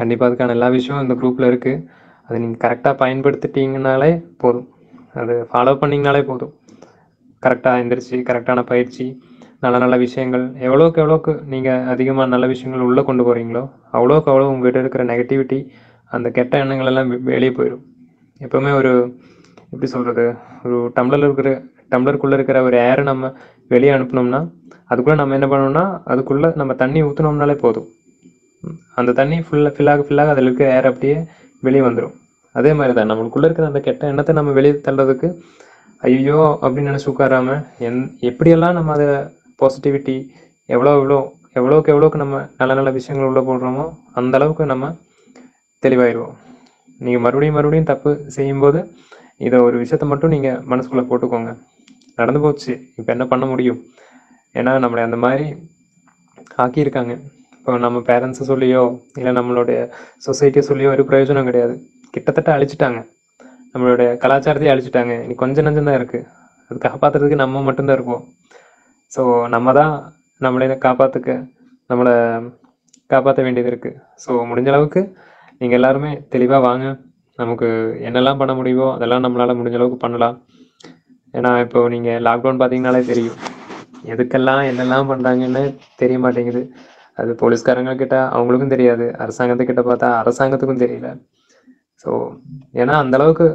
கண்டிப்பாக அதுக்கான எல்லா விஷயமும் இந்த குரூப்பில் இருக்குது அதை நீங்கள் கரெக்டாக பயன்படுத்திட்டீங்கனாலே போதும். அது ஃபாலோ பண்ணிங்கனாலே போதும். கரெக்டாக எந்திரிச்சு கரெக்டான பயிற்சி நல்ல நல்ல விஷயங்கள் எவ்வளோக்கு எவ்வளோக்கு நீங்கள் அதிகமாக நல்ல விஷயங்கள் உள்ளே கொண்டு போகிறீங்களோ அவ்வளோக்கு அவ்வளோ உங்கள்கிட்ட இருக்கிற நெகட்டிவிட்டி அந்த கெட்ட எண்ணங்கள் எல்லாம் வெ- வெளியே போயிடும். எப்போவுமே ஒரு எப்படி சொல்கிறது ஒரு டம்ளரில் இருக்கிற டம்ளருக்குள்ளே இருக்கிற ஒரு ஏரை நம்ம வெளியே அனுப்புனோம்னா அதுக்குள்ளே நம்ம என்ன பண்ணோம்னா அதுக்குள்ளே நம்ம தண்ணி ஊற்றினோம்னாலே போதும். அந்த தண்ணி ஃபுல்லாக ஃபில்லாக ஃபில்லாக அதில் இருக்கிற ஏர் அப்படியே வெளியே வந்துடும் அதே மாதிரி தான் நம்மளுக்குள்ளே இருக்கிற அந்த கெட்ட எண்ணத்தை நம்ம வெளியே தள்ளுறதுக்கு ஐயோ அப்படின்னு நினச்சி உட்காராம எந் எப்படியெல்லாம் நம்ம அதை பாசிட்டிவிட்டி எவ்வளோ எவ்வளோ எவ்வளோக்கு எவ்வளோக்கு நம்ம நல்ல நல்ல விஷயங்கள் உள்ளே போடுறோமோ அந்த அளவுக்கு நம்ம தெளிவாயிடுவோம் நீங்கள் மறுபடியும் மறுபடியும் தப்பு செய்யும்போது இதை ஒரு விஷயத்த மட்டும் நீங்கள் மனசுக்குள்ளே போட்டுக்கோங்க. நடந்து போச்சு இப்போ என்ன பண்ண முடியும்? ஏன்னா நம்மளை அந்த மாதிரி ஆக்கியிருக்காங்க. இப்போ நம்ம பேரண்ட்ஸை சொல்லியோ இல்லை நம்மளுடைய சொசைட்டியை சொல்லியோ ஒரு பிரயோஜனம் கிடையாது. கிட்டத்தட்ட அழிச்சிட்டாங்க. நம்மளுடைய கலாச்சாரத்தையே அழிச்சிட்டாங்க. இனி கொஞ்சம் நஞ்சம் தான் இருக்குது அது காப்பாற்றுறதுக்கு நம்ம மட்டும்தான் இருப்போம் ஸோ நம்ம தான் நம்மளே காப்பாற்றுக்க நம்மளை காப்பாற்ற வேண்டியது இருக்குது ஸோ முடிஞ்ச அளவுக்கு நீங்கள் எல்லாருமே தெளிவாக வாங்க. நமக்கு என்னெல்லாம் பண்ண முடியுமோ அதெல்லாம் நம்மளால் முடிஞ்ச அளவுக்கு பண்ணலாம். ஏன்னா இப்போ நீங்கள் லாக்டவுன் பார்த்தீங்கனாலே தெரியும். எதுக்கெல்லாம் என்னெல்லாம் பண்ணுறாங்கன்னு தெரிய மாட்டேங்குது. அது போலீஸ்காரங்க கிட்ட அவங்களுக்கும் தெரியாது அரசாங்கத்துக்கிட்ட பார்த்தா அரசாங்கத்துக்கும் தெரியல. ஸோ ஏன்னா அந்த அளவுக்கு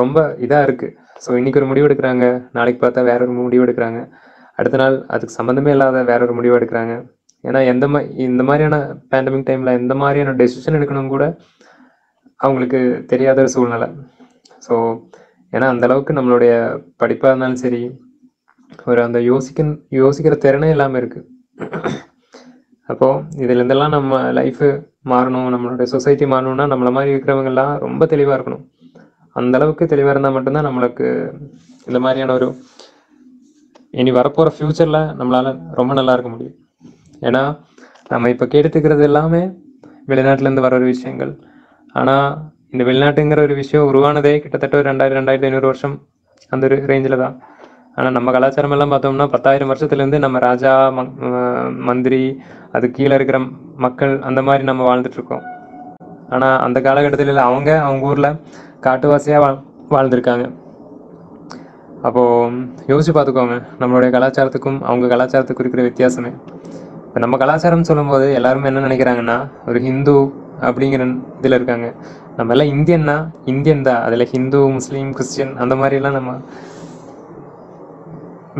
ரொம்ப இதாக இருக்குது ஸோ இன்னைக்கு ஒரு முடிவு எடுக்கிறாங்க நாளைக்கு பார்த்தா வேற ஒரு முடிவு எடுக்கிறாங்க. அடுத்த நாள் அதுக்கு சம்மந்தமே இல்லாத வேற ஒரு முடிவு எடுக்கிறாங்க. ஏன்னா எந்த மா இந்த மாதிரியான பேண்டமிக் டைமில் எந்த மாதிரியான டெசிஷன் எடுக்கணும் கூட அவங்களுக்கு தெரியாத ஒரு சூழ்நிலை. ஸோ ஏன்னா அந்த அளவுக்கு நம்மளுடைய படிப்பாக இருந்தாலும் சரி ஒரு அந்த யோசிக்க யோசிக்கிற திறனே இல்லாமல் இருக்கு. அப்போ இதுல இருந்தெல்லாம் நம்ம லைஃப் மாறணும் நம்மளுடைய சொசைட்டி மாறணும்னா நம்மள மாதிரி இருக்கிறவங்கெல்லாம் ரொம்ப தெளிவா இருக்கணும். அந்த அளவுக்கு தெளிவா இருந்தா மட்டும்தான் நம்மளுக்கு இந்த மாதிரியான ஒரு இனி வரப்போற ஃபியூச்சர்ல நம்மளால ரொம்ப நல்லா இருக்க முடியும். ஏன்னா நம்ம இப்ப கேட்டுக்கிறது எல்லாமே வெளிநாட்டுல இருந்து வர ஒரு விஷயங்கள். ஆனா இந்த வெளிநாட்டுங்கிற ஒரு விஷயம் உருவானதே கிட்டத்தட்ட ஒரு ரெண்டாயிரம் ரெண்டாயிரத்தி ஐநூறு வருஷம் அந்த ஒரு ரேஞ்சில் தான். ஆனால் நம்ம கலாச்சாரம் எல்லாம் பார்த்தோம்னா பத்தாயிரம் வருஷத்துலேருந்து நம்ம ராஜா மந்திரி அது கீழே இருக்கிற மக்கள் அந்த மாதிரி நம்ம வாழ்ந்துட்டு இருக்கோம் ஆனால் அந்த காலகட்டத்தில் அவங்க அவங்க ஊரில் காட்டுவாசியாக வாழ் வாழ்ந்திருக்காங்க. அப்போ யோசிச்சு பார்த்துக்கோங்க. நம்மளுடைய கலாச்சாரத்துக்கும் அவங்க கலாச்சாரத்துக்கும் இருக்கிற வித்தியாசமே. இப்போ நம்ம கலாச்சாரம் சொல்லும்போது எல்லாருமே என்ன நினைக்கிறாங்கன்னா ஒரு ஹிந்து அப்படிங்கிற இதில் இருக்காங்க. நம்ம எல்லாம் இந்தியன்னா இந்தியன் தான். அதில் ஹிந்து முஸ்லீம் கிறிஸ்டியன் அந்த மாதிரிலாம் நம்ம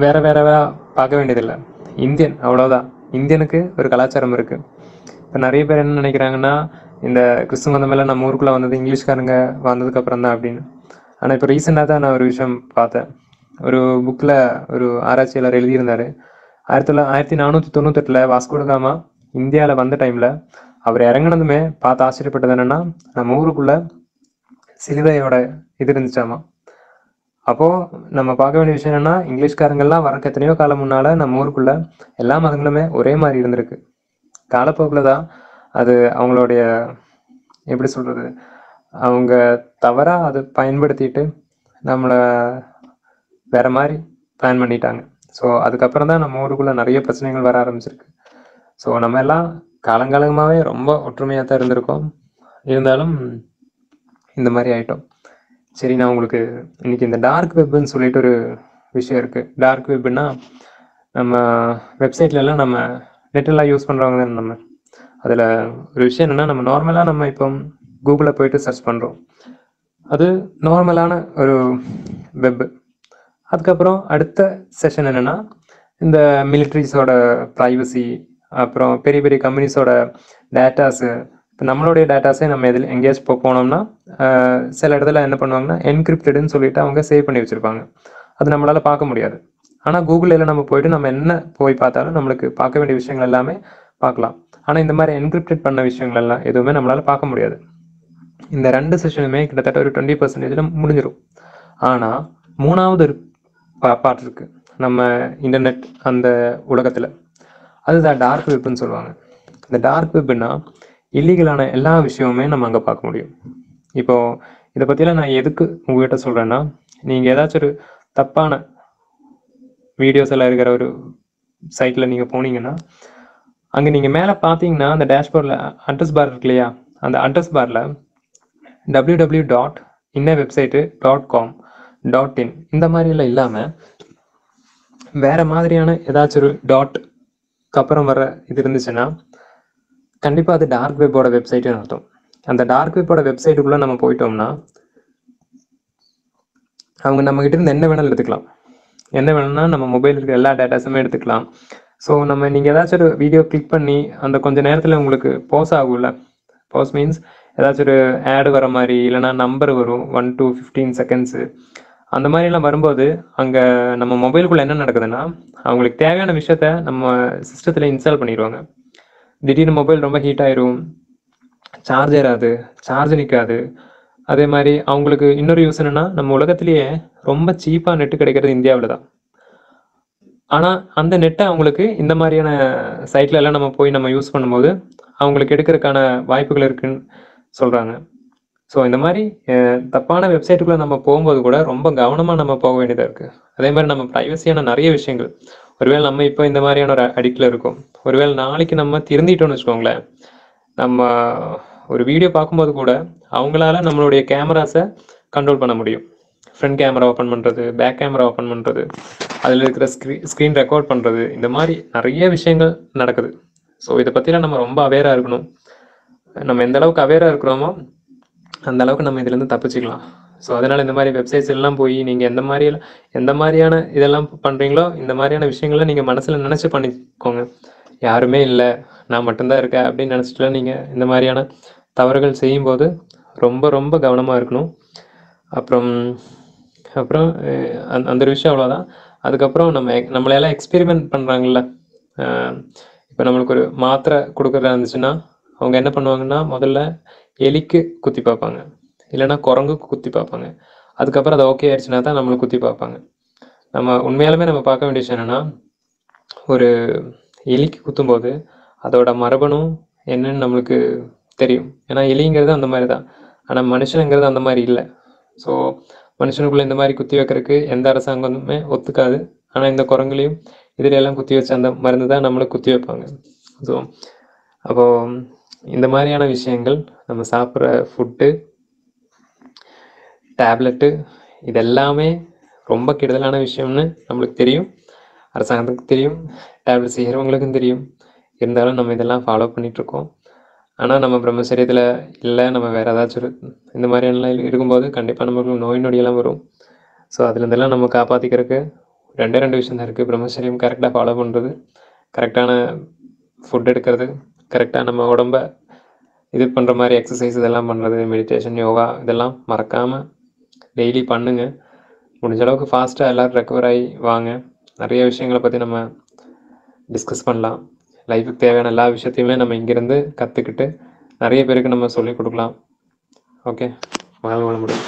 வேற வேற வேற பார்க்க வேண்டியதில்லை. இந்தியன் அவ்வளோதான் இந்தியனுக்கு ஒரு கலாச்சாரம் இருக்குது இப்போ நிறைய பேர் என்ன நினைக்கிறாங்கன்னா இந்த கிறிஸ்துவ மேலே நம்ம ஊருக்குள்ளே வந்தது இங்கிலீஷ்காரங்க வந்ததுக்கப்புறம் தான் அப்படின்னு. ஆனால் இப்போ ரீசெண்டாக தான் நான் ஒரு விஷயம் பார்த்தேன். ஒரு புக்கில் ஒரு ஆராய்ச்சியாளர் எழுதியிருந்தார். ஆயிரத்தி தொள்ளாயிரத்தி ஆயிரத்தி நானூற்றி தொண்ணூத்தெட்டில் வாஸ்கோடகாமா இந்தியாவில் வந்த டைமில் அவர் இறங்குனதுமே பார்த்து ஆச்சரியப்பட்டது என்னென்னா நம்ம ஊருக்குள்ளே சிலுவையோட இது இருந்துச்சாமா? அப்போது நம்ம பார்க்க வேண்டிய விஷயம் என்னென்னா இங்கிலீஷ்காரங்கள்லாம் வரக்கு எத்தனையோ காலம் முன்னால் நம்ம ஊருக்குள்ளே எல்லா மதங்களுமே ஒரே மாதிரி இருந்திருக்கு. காலப்போக்கில் தான் அது அவங்களுடைய எப்படி சொல்கிறது அவங்க தவறாக அதை பயன்படுத்திட்டு நம்மளை வேற மாதிரி பிளான் பண்ணிட்டாங்க. ஸோ அதுக்கப்புறம் தான் நம்ம ஊருக்குள்ளே நிறைய பிரச்சனைகள் வர ஆரம்பிச்சிருக்கு. ஸோ நம்ம எல்லாம் காலங்காலமாகவே ரொம்ப ஒற்றுமையாக தான் இருந்திருக்கோம். இருந்தாலும் இந்த மாதிரி ஆயிட்டோம். சரி நான் உங்களுக்கு இன்னைக்கு இந்த டார்க் வெப்னு சொல்லிட்டு ஒரு விஷயம் இருக்கு. டார்க் வெப்னா நம்ம வெப்சைட்ல எல்லாம் நம்ம நெட்டெல்லாம் யூஸ் பண்றவங்க தானே நம்ம. அதுல ஒரு விஷயம் என்னன்னா நம்ம நார்மலா நம்ம இப்போ கூகுளில் போயிட்டு சர்ச் பண்றோம். அது நார்மலான ஒரு வெப் அதுக்கப்புறம் அடுத்த செஷன் என்னன்னா இந்த மிலிட்ரிஸோட ப்ரைவசி அப்புறம் பெரிய பெரிய கம்பெனிஸோட டேட்டாஸு இப்போ நம்மளுடைய டேட்டாஸே நம்ம எதில் எங்கேயாச்சும் இப்போ போனோம்னா சில இடத்துல என்ன பண்ணுவாங்கன்னா என்கிரிப்டடுன்னு சொல்லிட்டு அவங்க சேவ் பண்ணி வச்சுருப்பாங்க. அது நம்மளால் பார்க்க முடியாது. ஆனால் கூகுளில் நம்ம போயிட்டு நம்ம என்ன போய் பார்த்தாலும் நம்மளுக்கு பார்க்க வேண்டிய விஷயங்கள் எல்லாமே பார்க்கலாம். ஆனால் இந்த மாதிரி என்கிரிப்டட் பண்ண விஷயங்கள் எல்லாம் எதுவுமே நம்மளால் பார்க்க முடியாது. இந்த ரெண்டு செஷனுமே கிட்டத்தட்ட ஒரு டுவெண்ட்டி பர்சன்டேஜில் முடிஞ்சிடும் ஆனால் மூணாவது ஒரு பார்ட் இருக்கு. நம்ம இன்டர்நெட் அந்த உலகத்தில். அதுதான் டார்க் வெப்னு சொல்லுவாங்க. இந்த டார்க் வெப்னா இல்லீகலான எல்லா விஷயமுமே நம்ம அங்கே பார்க்க முடியும். இப்போ இதை பற்றிலாம் நான் எதுக்கு உங்ககிட்ட சொல்கிறேன்னா நீங்கள் ஏதாச்சும் ஒரு தப்பான வீடியோஸ் எல்லாம் இருக்கிற ஒரு சைட்டில் நீங்கள் போனீங்கன்னா அங்கே நீங்கள் மேலே பார்த்தீங்கன்னா அந்த டேஷ்போர்டில் அட்ரஸ் பார் இருக்கு இல்லையா? அந்த அட்ரஸ் பாரில் டபிள்யூ டபிள்யூ டாட் இன்ன website dot com dot in இந்த மாதிரியெல்லாம் இல்லாமல் வேற மாதிரியான ஏதாச்சும் ஒரு டாட் அப்புறம் வர இது இருந்துச்சுன்னா கண்டிப்பாக அது டார்க் வெப்போட வெப்சைட்டுன்னு அர்த்தம். அந்த டார்க் வெப்போட வெப்சைட்டுக்குள்ளே நம்ம போயிட்டோம்னா அவங்க நம்ம கிட்ட இருந்து என்ன வேணாலும் எடுத்துக்கலாம். என்ன வேணும்னா நம்ம மொபைல் இருக்கிற எல்லா டேட்டாஸுமே எடுத்துக்கலாம். ஸோ நம்ம நீங்கள் ஏதாச்சும் ஒரு வீடியோ கிளிக் பண்ணி அந்த கொஞ்சம் நேரத்தில் உங்களுக்கு போஸ் ஆகும்ல? போஸ் மீன்ஸ் ஏதாச்சும் ஒரு ஆடு வர மாதிரி இல்லைன்னா நம்பர் வரும் ஒன் டூ ஃபிஃப்டீன் செகண்ட்ஸு அந்த மாதிரிலாம் வரும்போது அங்கே நம்ம மொபைலுக்குள்ளே என்ன நடக்குதுன்னா அவங்களுக்கு தேவையான விஷயத்த நம்ம சிஸ்டத்தில் இன்ஸ்டால் பண்ணிடுவாங்க. திடீர்னு மொபைல் ரொம்ப ஹீட் ஆயிரும். சார்ஜ் ஏறாது சார்ஜ் நிற்காது அதே மாதிரி அவங்களுக்கு இன்னொரு யூஸ் என்னன்னா நம்ம உலகத்திலேயே ரொம்ப சீப்பாக நெட்டு கிடைக்கிறது இந்தியாவில் தான் ஆனால் அந்த நெட்டை அவங்களுக்கு இந்த மாதிரியான சைட்லலாம் நம்ம போய் நம்ம யூஸ் பண்ணும்போது அவங்களுக்கு எடுக்கிறதுக்கான வாய்ப்புகள் இருக்குன்னு சொல்கிறாங்க ஸோ இந்த மாதிரி தப்பான வெப்சைட்டுக்குள்ளே நம்ம போகும்போது கூட ரொம்ப கவனமாக நம்ம போக வேண்டியதாக இருக்குது அதே மாதிரி நம்ம ப்ரைவசியான நிறைய விஷயங்கள். ஒருவேளை நம்ம இப்போ இந்த மாதிரியான ஒரு அடிக்கில் இருக்கோம். ஒருவேளை நாளைக்கு நம்ம திருந்திட்டோம்னு வச்சுக்கோங்களேன் நம்ம ஒரு வீடியோ பார்க்கும்போது கூட அவங்களால நம்மளுடைய கேமராஸை கண்ட்ரோல் பண்ண முடியும். ஃப்ரண்ட் கேமரா ஓப்பன் பண்ணுறது பேக் கேமரா ஓப்பன் பண்ணுறது அதில் இருக்கிற ஸ்க்ரீ ஸ்க்ரீன் ரெக்கார்ட் பண்ணுறது இந்த மாதிரி நிறைய விஷயங்கள் நடக்குது. ஸோ இதை பற்றிலாம் நம்ம ரொம்ப அவேராக இருக்கணும். நம்ம எந்த அளவுக்கு அவேராக இருக்கிறோமோ அந்த அளவுக்கு நம்ம இதுலேருந்து தப்பிச்சுக்கலாம். ஸோ அதனால் இந்த மாதிரி வெப்சைட்ஸ் எல்லாம் போய் நீங்கள் எந்த மாதிரி எந்த மாதிரியான இதெல்லாம் பண்ணுறீங்களோ இந்த மாதிரியான விஷயங்களை நீங்கள் மனசில் நினச்சி பண்ணிக்கோங்க. யாருமே இல்லை நான் மட்டும்தான் இருக்கேன் அப்படின்னு நினச்சிட்டுலாம் நீங்கள் இந்த மாதிரியான தவறுகள் செய்யும்போது ரொம்ப ரொம்ப கவனமாக இருக்கணும். அப்புறம் அப்புறம் அந்த அந்த ஒரு விஷயம் அவ்வளோதான் அதுக்கப்புறம் நம்ம நம்மளையெல்லாம் எக்ஸ்பெரிமெண்ட் பண்ணுறாங்கல்ல இப்போ நம்மளுக்கு ஒரு மாத்திரை கொடுக்குறதா இருந்துச்சுன்னா அவங்க என்ன பண்ணுவாங்கன்னா முதல்ல எலிக்கு குத்தி பார்ப்பாங்க. இல்லைன்னா குரங்குக்கு குத்தி பார்ப்பாங்க. அதுக்கப்புறம் அது ஓகே ஆயிடுச்சுன்னா தான் நம்மளுக்கு குத்தி பார்ப்பாங்க. நம்ம உண்மையாலுமே நம்ம பார்க்க வேண்டிய விஷயம் என்னென்னா ஒரு எலிக்கு குத்தும்போது அதோட மரபணும் என்னன்னு நம்மளுக்கு தெரியும். ஏன்னா எலிங்கிறது அந்த மாதிரி தான். ஆனால் மனுஷனுங்கிறது அந்த மாதிரி இல்லை. ஸோ மனுஷனுக்குள்ளே இந்த மாதிரி குத்தி வைக்கிறதுக்கு எந்த அரசாங்கமுமே ஒத்துக்காது. ஆனால் இந்த குரங்குலையும் இதில் எல்லாம் குத்தி வச்ச அந்த மருந்து தான் நம்மளுக்கு குத்தி வைப்பாங்க. ஸோ அப்போது இந்த மாதிரியான விஷயங்கள் நம்ம சாப்பிட்ற ஃபுட்டு டேப்லெட்டு இதெல்லாமே ரொம்ப கெடுதலான விஷயம்னு நம்மளுக்கு தெரியும். அரசாங்கத்துக்கு தெரியும். டேப்லெட் செய்கிறவங்களுக்கும் தெரியும். இருந்தாலும் நம்ம இதெல்லாம் ஃபாலோ பண்ணிகிட்ருக்கோம் ஆனால் நம்ம பிரம்மச்சரியத்தில் இல்லை நம்ம வேறு ஏதாச்சும் ஒரு இந்த மாதிரியெல்லாம் இருக்கும்போது கண்டிப்பாக நம்மளுக்கு நோய் நொடியெல்லாம் வரும். ஸோ அதுலேருந்தெல்லாம் நம்ம காப்பாற்றிக்கிறதுக்கு ரெண்டே ரெண்டு விஷயம் தான் இருக்குது பிரம்மச்சரியம் கரெக்டாக ஃபாலோ பண்ணுறது கரெக்டான ஃபுட் எடுக்கிறது கரெக்டாக நம்ம உடம்ப இது பண்ணுற மாதிரி எக்ஸசைஸ் இதெல்லாம் பண்ணுறது மெடிடேஷன் யோகா இதெல்லாம் மறக்காமல் டெய்லி பண்ணுங்க. முடிஞ்ச அளவுக்கு ஃபாஸ்ட்டாக எல்லோரும் ரெக்கவர் ஆகி வாங்க. நிறைய விஷயங்களை பற்றி நம்ம டிஸ்கஸ் பண்ணலாம். லைஃபுக்கு தேவையான எல்லா விஷயத்தையுமே நம்ம இங்கேருந்து கற்றுக்கிட்டு நிறைய பேருக்கு நம்ம சொல்லிக் கொடுக்கலாம். ஓகே வாழ்க வளமுடன்.